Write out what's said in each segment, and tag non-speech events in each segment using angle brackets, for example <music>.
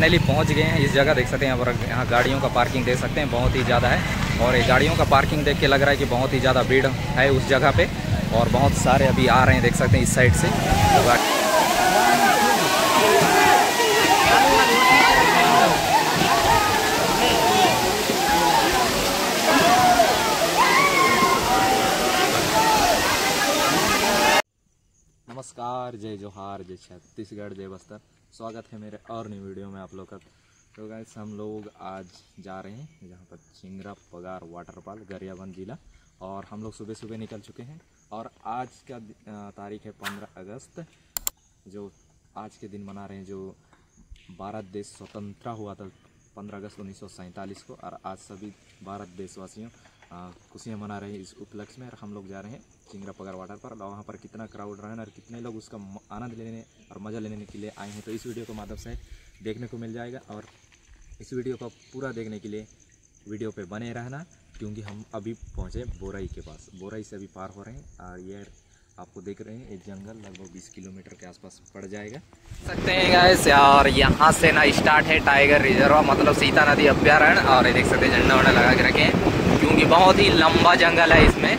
Finally पहुँच गए हैं। इस जगह देख सकते हैं, यहाँ पर यहाँ गाड़ियों का पार्किंग देख सकते हैं, बहुत ही ज़्यादा है। और ये गाड़ियों का पार्किंग देख के लग रहा है कि बहुत ही ज़्यादा भीड़ है उस जगह पे। और बहुत सारे अभी आ रहे हैं, देख सकते हैं, इस साइड से। नमस्कार, जय जोहार, जय छत्तीसगढ़, जय बस्तर। स्वागत है मेरे और नई वीडियो में आप लोग का। तो गाइस हम लोग आज जा रहे हैं जहाँ पर चिंगरा पगार वाटर वाटरफॉल गरियाबंद जिला। और हम लोग सुबह सुबह निकल चुके हैं। और आज का तारीख है पंद्रह अगस्त। जो आज के दिन मना रहे हैं, जो भारत देश स्वतंत्र हुआ था पंद्रह अगस्त उन्नीस सौ सैंतालीस को। और आज सभी भारत देशवासियों खुशियाँ मना रहे हैं इस उपलक्ष्य में और हम लोग जा रहे हैं चिंगरा पगार वाटर पर। और वहाँ पर कितना क्राउड रहे और कितने लोग उसका आनंद लेने और मज़ा लेने के लिए आए हैं। तो इस वीडियो के माध्यम से देखने को मिल जाएगा और इस वीडियो को पूरा देखने के लिए वीडियो पर बने रहना, क्योंकि हम अभी पहुँचे बोराई के पास। बोराई से अभी पार हो रहे हैं और ये आपको देख रहे हैं ये जंगल लगभग 20 किलोमीटर के आसपास पड़ जाएगा। सकते हैं गाइस और यहाँ से ना स्टार्ट है टाइगर रिज़र्व मतलब सीता नदी अभ्यारण्य, और ये देख सकते हैं झंडा वंडा लगा के रखे हैं। क्योंकि बहुत ही लंबा जंगल है इसमें।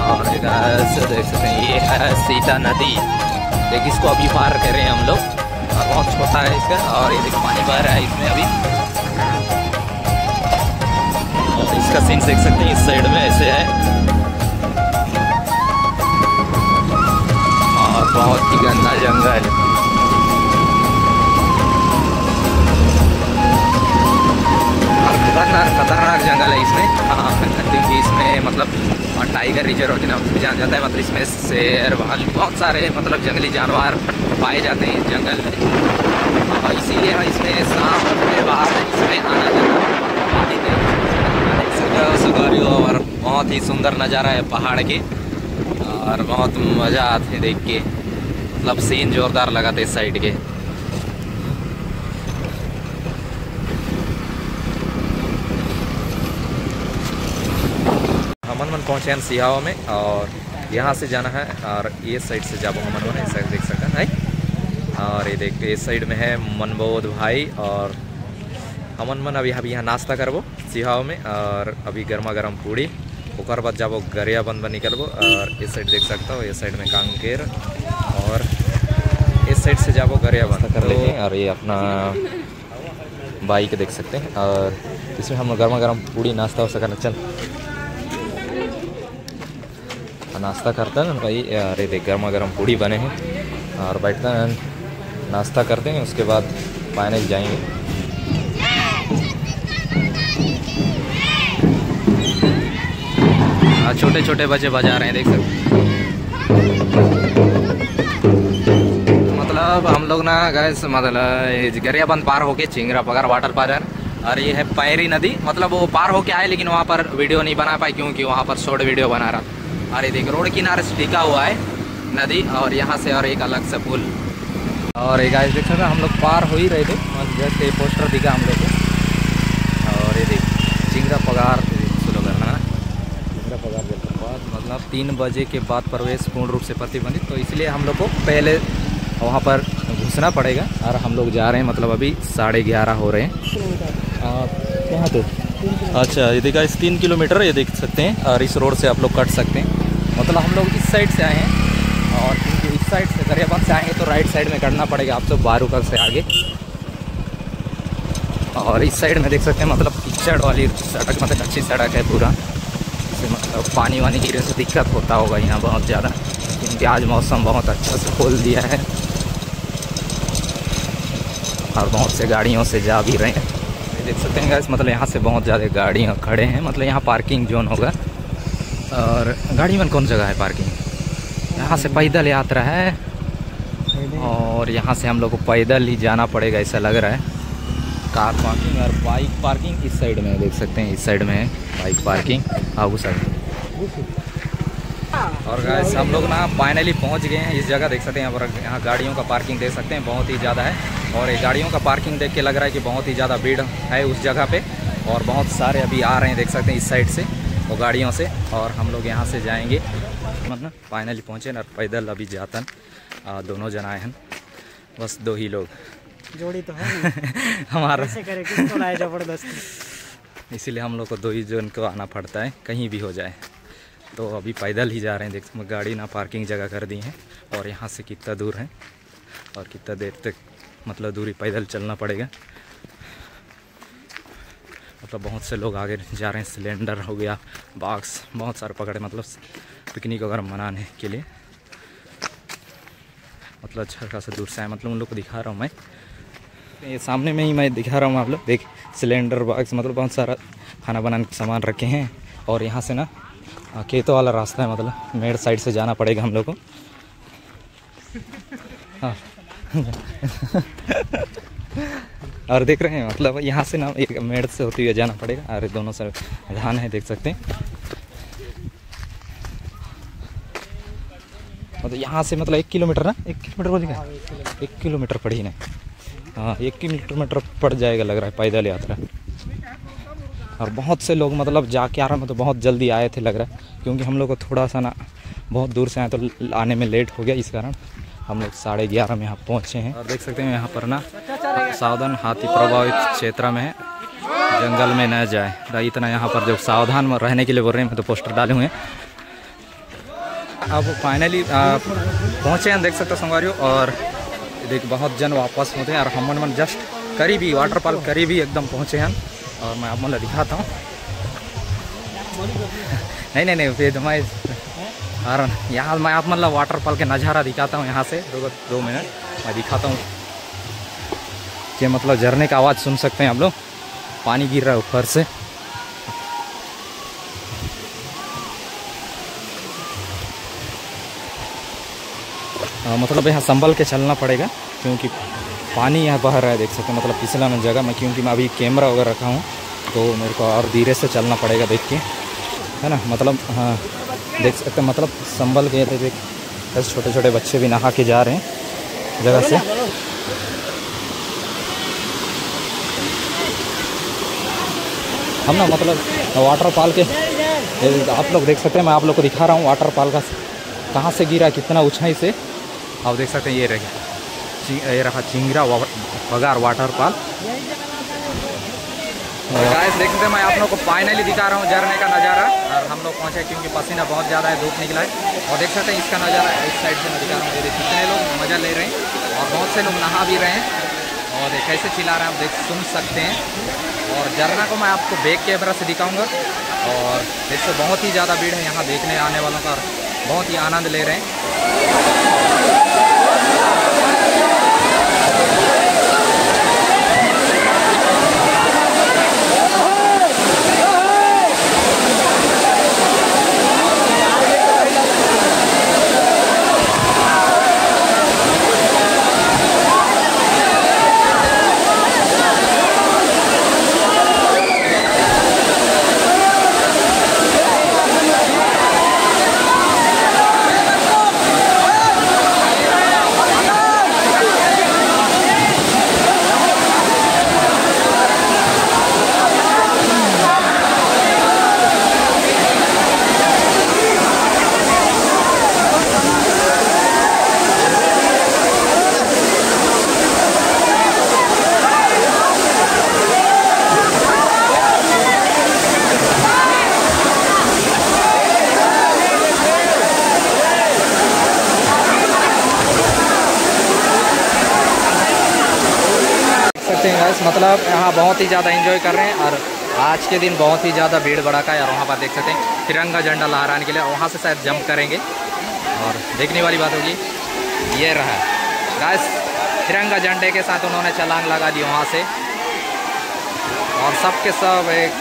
और देख सीता नदी। देखिए इसको अभी पार कर रहे हैं हम लोग। बहुत छोटा है इसका, और ये देखो, पानी बह रहा है इसमें अभी। इसका सीन देख सकते हैं, इस साइड में ऐसे है। और बहुत ही गंदा जंगल। खतरनाक जंगल है इसमें। हाँ क्योंकि इसमें मतलब टाइगर रिज़र्व के नाम से जाना जाता है मतलब इसमें शेर भालू बहुत सारे मतलब जंगली जानवर पाए जाते हैं जंगल में। और इसीलिए हम इसमें सांप व्यवहार इसमें आना जाता सुगारी और बहुत ही सुंदर नज़ारा है पहाड़ के, और बहुत मज़ा आते है देख के। मतलब सीन जोरदार लगाते इस साइड के। हमन मन पहुँचे हैं सिहावा में, और यहाँ से जाना है, और ये साइड से जाबो हमन मन ऐसा देख सकते हैं और ये देख, इस साइड में है मनबोध भाई, और हमन मन अभी अभी यहाँ नाश्ता करबो सिहाव में, और अभी गर्मा गर्म पूड़ी। ओकर बाद जाबो गरिया बंद में निकलबो और इस साइड देख सकता हो इस साइड में कांकेर और इस साइड से जाबो गरिया बंद। कर लेते हैं और ये अपना बाइक देख सकते हैं और इसमें हम लोग गर्मा गर्म पूड़ी नाश्ता हो सकना चल। नाश्ता करते हैं भाई अरे देख गर्मा गर्म पूड़ी बने हैं और बैठते हैं नाश्ता करते हैं उसके बाद फाइनल जाएँगे। हाँ, छोटे छोटे बच्चे बजा रहे हैं देख सकते मतलब हम लोग ना गए मतलब गरियाबंद पार होके चिंगरा पगार वाटर पार्क और ये है पैरी नदी मतलब वो पार होके आए लेकिन वहाँ पर वीडियो नहीं बना पाए क्योंकि वहाँ पर शॉर्ट वीडियो बना रहा। अरे देख रोड किनारे से टिका हुआ है नदी और यहाँ से और एक अलग से पुल। और एक आज देख सकते हम लोग पार हो ही रहे थे। और जैसे पोस्टर दिखा हम लोग को। और ये देख चिंगरा पगार सुनो करना चिंगरा पगार जलप्रपात मतलब तीन बजे के बाद प्रवेश पूर्ण रूप से प्रतिबंधित तो इसलिए हम लोग को पहले वहाँ पर घुसना पड़ेगा और हम लोग जा रहे हैं मतलब अभी साढ़े ग्यारह हो रहे हैं। कहाँ तो अच्छा ये देखा, इस तीन किलोमीटर ये देख सकते हैं, और इस रोड से आप लोग कट सकते हैं। मतलब हम लोग इस साइड से आए हैं, और क्योंकि इस साइड से गरियाबाग से आएँगे तो राइट साइड में करना पड़ेगा, आप सब बारूका से आगे। और इस साइड में देख सकते हैं मतलब कीचड़ वाली सड़क मतलब अच्छी सड़क है पूरा। इससे मतलब पानी वानी गिरे से दिक्कत होता होगा यहाँ बहुत ज़्यादा। क्योंकि आज मौसम बहुत अच्छा से खोल दिया है। और बहुत से गाड़ियों से जा भी रहे हैं। देख सकते हैं guys, मतलब यहाँ से बहुत ज़्यादा गाड़ियाँ खड़े हैं। मतलब यहाँ पार्किंग जोन होगा। और गाड़ी में कौन जगह है पार्किंग यहाँ से पैदल यात्रा है। और यहाँ से हम लोग को पैदल ही जाना पड़ेगा ऐसा लग रहा है। कार पार्किंग और बाइक पार्किंग इस साइड में देख सकते हैं, इस साइड में है बाइक पार्किंग हाँ साइड। और गाइस हम लोग ना फाइनली पहुँच गए हैं, इस जगह देख सकते हैं यहाँ पर यहाँ गाड़ियों का पार्किंग देख सकते हैं, बहुत ही ज़्यादा है। और ये गाड़ियों का पार्किंग देख के लग रहा है कि बहुत ही ज़्यादा भीड़ है उस जगह पे, और बहुत सारे अभी आ रहे हैं, देख सकते हैं, इस साइड से वो गाड़ियों से, और हम लोग यहाँ से जाएँगे। मतलब फाइनली पहुँचे ना, पैदल अभी जातन दोनों जन आए हैं, बस दो ही लोग। जोड़ी तो है <laughs> हमारा। कैसे करे किसको लाए ज़बरदस्ती। इसीलिए हम लोग को दो ही जन को आना पड़ता है कहीं भी हो जाए। तो अभी पैदल ही जा रहे हैं देख सकते हैं, गाड़ी ना पार्किंग जगह कर दी है और यहाँ से कितना दूर है और कितना देर तक मतलब दूरी पैदल चलना पड़ेगा। मतलब बहुत से लोग आगे जा रहे हैं सिलेंडर हो गया बॉक्स बहुत सारे पकड़े मतलब पिकनिक वगैरह मनाने के लिए। मतलब अच्छा खासा दूर से आए मतलब उन लोग को दिखा रहा हूँ मैं। ये सामने में ही मैं दिखा रहा हूँ आप लोग। देख सिलेंडर बॉक्स मतलब बहुत सारा खाना बनाने के सामान रखे हैं। और यहाँ से ना खेतों वाला रास्ता है मतलब मेड़ साइड से जाना पड़ेगा हम लोग को। हाँ। <laughs> और देख रहे हैं मतलब यहाँ से ना, एक मेड़ से होती हुई जाना पड़ेगा। अरे, दोनों साइड धान है, देख सकते हैं। मतलब यहाँ से मतलब एक किलोमीटर ना? एक किलोमीटर बोलेगा एक किलोमीटर पड़ी ना हाँ एक किलोमीटर पड़ जाएगा लग रहा है पैदल यात्रा। और बहुत से लोग मतलब जाके आ रहे हैं तो बहुत जल्दी आए थे लग रहा है, क्योंकि हम लोग को थोड़ा सा ना बहुत दूर से आए तो आने में लेट हो गया इस कारण। हम लोग साढ़े ग्यारह में यहाँ पहुँचे हैं। और देख सकते हैं यहाँ पर ना सावधान हाथी प्रभावित क्षेत्र में है। जंगल में न जाए। इतना यहाँ पर जो सावधान रहने के लिए बोल रहे हैं, मैं तो पोस्टर डाले हुए हैं। अब फाइनली पहुँचे हैं, देख सकते हो संगवारियों, और देख, बहुत जन वापस होते हैं और हम मन जस्ट करीबी वाटर पार्क करीब एकदम पहुँचे हैं। और मैं आप मतलब दिखाता हूँ। नहीं नहीं नहीं, फिर मैं और यहाँ मैं आप मतलब वाटर पार्क के नज़ारा दिखाता हूँ यहाँ से। दो दो मिनट, मैं दिखाता हूँ। कि मतलब झरने का आवाज़ सुन सकते हैं आप लोग। पानी गिर रहा है ऊपर से। आ, मतलब यहाँ संभल के चलना पड़ेगा क्योंकि पानी यहाँ बह रहा है देख सकते हैं मतलब पिछला में जगह में क्योंकि मैं अभी कैमरा वगैरह रखा हूँ तो मेरे को और धीरे से चलना पड़ेगा देख के है ना? मतलब हाँ देख सकते हैं मतलब संभल के देख बस छोटे छोटे बच्चे भी नहा के जा रहे हैं जगह से। हम ना मतलब वाटर पाल के आप लोग देख सकते हैं मैं आप लोग को दिखा रहा हूँ वाटर पाल का कहाँ से गिरा कितना ऊंचाई से आप देख सकते हैं, ये रहे। ये रहा चिंगरा पगार वाटर पाल गाइस देख सकते हैं, मैं आप लोग को फाइनली दिखा रहा हूँ झरने का नज़ारा। और हम लोग पहुँचे क्योंकि पसीना बहुत ज़्यादा है, धूप निकला है। और देख सकते हैं, इसका नज़ारा इस साइड से मैं दिखा रहा हूँ। ये कितने लोग मज़ा ले रहे हैं और बहुत से लोग नहा भी रहे हैं। और कैसे चिल्ला रहे हैं, आप देख सुन सकते हैं। और झरना को मैं आपको बैक कैमरा से दिखाऊँगा। और इससे बहुत ही ज़्यादा भीड़ है यहाँ देखने आने वालों का बहुत ही आनंद ले रहे हैं। सकते हैं गाइस मतलब यहाँ बहुत ही ज़्यादा एंजॉय कर रहे हैं और आज के दिन बहुत ही ज़्यादा भीड़ भड़का है और वहाँ पर देख सकते हैं, तिरंगा झंडा लहराने के लिए वहाँ से शायद जंप करेंगे। और देखने वाली बात होगी, ये रहा। गाइस तिरंगा झंडे के साथ उन्होंने छलांग लगा दी वहाँ से। और सबके सब एक,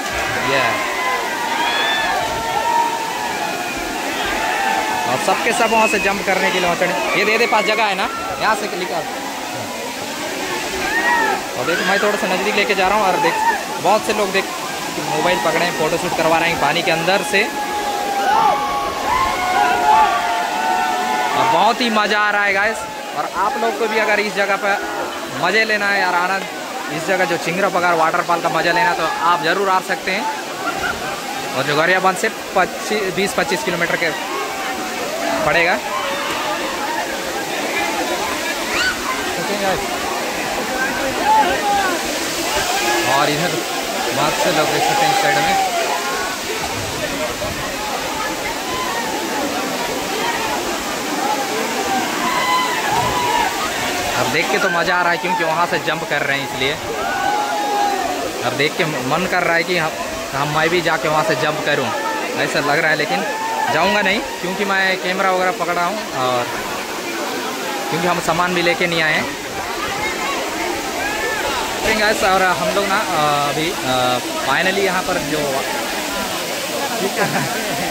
ये है। और सबके सब वहाँ से जंप करने के लिए वहाँ चढ़े। ये दे दे, पास जगह है ना? यहाँ से लिखा और देख, मैं थोड़ा सा नज़दीक लेके जा रहा हूँ और देख, बहुत से लोग देख मोबाइल पकड़े हैं, फ़ोटो शूट करवा रहे हैं पानी के अंदर से। और बहुत ही मज़ा आ रहा है गाइस और आप लोग को भी अगर इस जगह पर मज़े लेना है यार, आनंद, इस जगह जो चिंगरा पगार वाटरफॉल का मज़ा लेना तो आप ज़रूर आ सकते हैं। और जो गरियाबंद से पच्चीस बीस पच्चीस किलोमीटर के पड़ेगा। और इधर बात से लोग देख सकते हैं इस साइड में। अब देख के तो मज़ा आ रहा है क्योंकि वहाँ से जंप कर रहे हैं इसलिए। अब देख के मन कर रहा है कि हम हम मैं भी जाके वहाँ से जंप करूँ। ऐसा लग रहा है, लेकिन जाऊँगा नहीं, क्योंकि मैं कैमरा वगैरह पकड़ा हूँ और क्योंकि हम सामान भी लेके नहीं आए हैं। गैस और हम लोग ना अभी फाइनली यहाँ पर जो <laughs>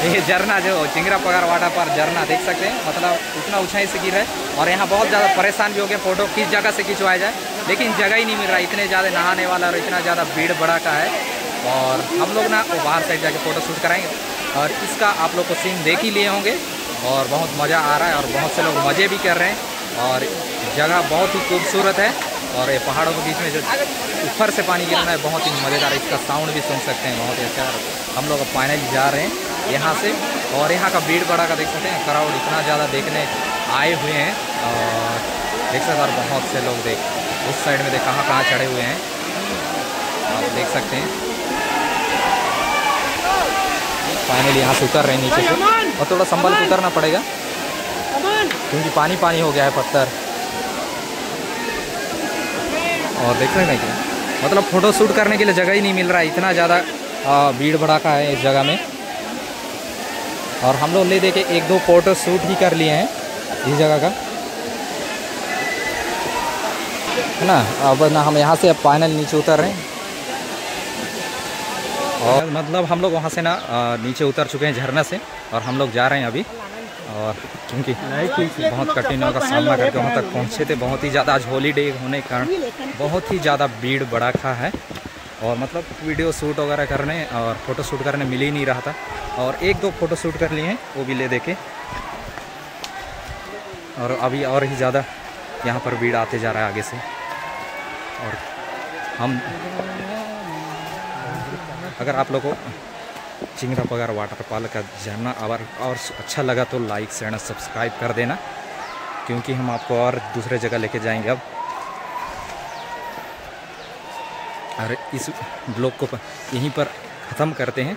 ये झरना जो चिंगरा पगार वाटर पर झरना देख सकते हैं। मतलब उतना ऊंचाई से गिर है और यहाँ बहुत ज़्यादा परेशान भी हो गए फ़ोटो, किस जगह से खिंचवाया जाए। लेकिन जगह ही नहीं मिल रहा, इतने ज़्यादा नहाने वाला और इतना ज़्यादा भीड़ बड़ा का है। और हम लोग ना वो बाहर साइड जाके फ़ोटो शूट कराएँगे। और इसका आप लोग को सीन देख ही लिए होंगे। और बहुत मज़ा आ रहा है और बहुत से लोग मज़े भी कर रहे हैं। और जगह बहुत ही खूबसूरत है। और ये पहाड़ों के बीच में जो ऊपर से पानी गिरना है बहुत ही मज़ेदार है। इसका साउंड भी सुन सकते हैं बहुत ही अच्छा हम लोग फाइनली जा रहे हैं यहाँ से। और यहाँ का भीड़ बड़ा का देख सकते हैं क्राउड इतना ज़्यादा देखने आए हुए हैं। और देख सकते और बहुत से लोग देख उस साइड में देख कहाँ कहाँ चढ़े हुए हैं। आप देख सकते हैं। फाइनली यहाँ से उतर रहे हैं नीचे से। और थोड़ा संभल के उतरना पड़ेगा। क्योंकि पानी पानी हो गया है पत्थर। और देख रहे हैं क्या मतलब फ़ोटो शूट करने के लिए जगह ही नहीं मिल रहा है, इतना ज़्यादा भीड़ भड़ाका है इस जगह में। और हम लोग ले दे के एक दो फ़ोटो शूट ही कर लिए हैं इस जगह का। है ना? अब ना हम यहाँ से अब फाइनल नीचे उतर रहे हैं। और मतलब हम लोग वहाँ से ना नीचे उतर चुके हैं झरना से और हम लोग जा रहे हैं अभी। और क्योंकि बहुत कठिनाइयों का सामना करके वहाँ तक पहुँचे थे। बहुत ही ज़्यादा आज हॉलीडे होने के कारण बहुत ही ज़्यादा भीड़ बड़ाखा है। और मतलब वीडियो शूट वगैरह करने और फ़ोटो शूट करने मिल ही नहीं रहा था। और एक दो फ़ोटो शूट कर लिए हैं, वो भी ले दे के और अभी और ही ज़्यादा यहाँ पर भीड़ आते जा रहा है आगे से। और हम अगर आप लोगों को चिंगरा पगार पार्क का झरना और और अच्छा लगा तो लाइक, शेयर सब्सक्राइब कर देना, क्योंकि हम आपको और दूसरे जगह लेके जाएँगे अब। और इस ब्लॉग को यहीं पर ख़त्म करते हैं।